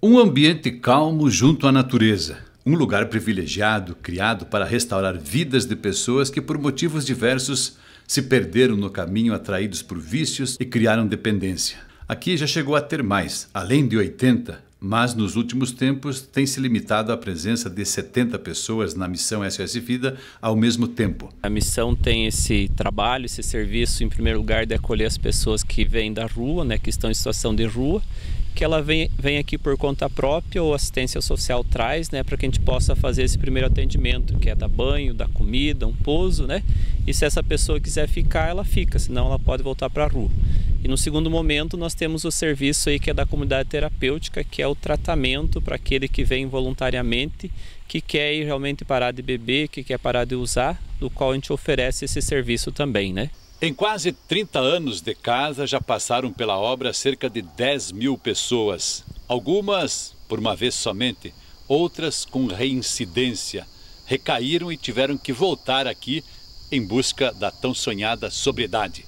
Um ambiente calmo junto à natureza. Um lugar privilegiado, criado para restaurar vidas de pessoas que, por motivos diversos, se perderam no caminho atraídos por vícios e criaram dependência. Aqui já chegou a ter mais, além de 80, mas nos últimos tempos tem se limitado à presença de 70 pessoas na missão SOS Vida ao mesmo tempo. A missão tem esse trabalho, esse serviço, em primeiro lugar, de acolher as pessoas que vêm da rua, né, que estão em situação de rua, que ela vem, vem aqui por conta própria ou assistência social traz, né, para que a gente possa fazer esse primeiro atendimento, que é dar banho, dar comida, um pouso, né? E se essa pessoa quiser ficar, ela fica, senão ela pode voltar para a rua. E no segundo momento nós temos o serviço aí que é da comunidade terapêutica, que é o tratamento para aquele que vem voluntariamente, que quer realmente parar de beber, que quer parar de usar, do qual a gente oferece esse serviço também, né? Em quase 30 anos de casa já passaram pela obra cerca de 10 mil pessoas. Algumas por uma vez somente, outras com reincidência. Recaíram e tiveram que voltar aqui em busca da tão sonhada sobriedade.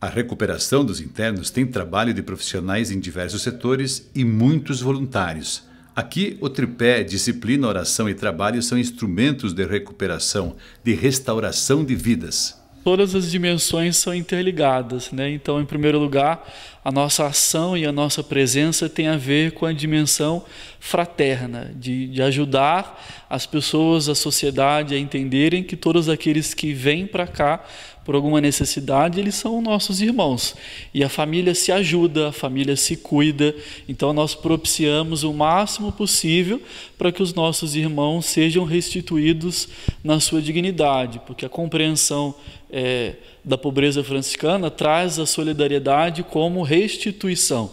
A recuperação dos internos tem trabalho de profissionais em diversos setores e muitos voluntários. Aqui, o tripé disciplina, oração e trabalho são instrumentos de recuperação, de restauração de vidas. Todas as dimensões são interligadas, né? Então, em primeiro lugar, a nossa ação e a nossa presença tem a ver com a dimensão fraterna, de, de ajudar as pessoas, a sociedade a entenderem que todos aqueles que vêm para cá por alguma necessidade, eles são nossos irmãos. E a família se ajuda, a família se cuida. Então nós propiciamos o máximo possível para que os nossos irmãos sejam restituídos na sua dignidade, porque a compreensão é, da pobreza franciscana traz a solidariedade como restituição.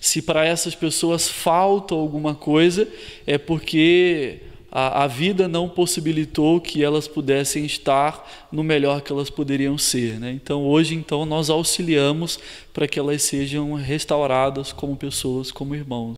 Se para essas pessoas falta alguma coisa, é porque a, a vida não possibilitou que elas pudessem estar no melhor que elas poderiam ser. Né? Então, hoje, então, nós auxiliamos para que elas sejam restauradas como pessoas, como irmãos.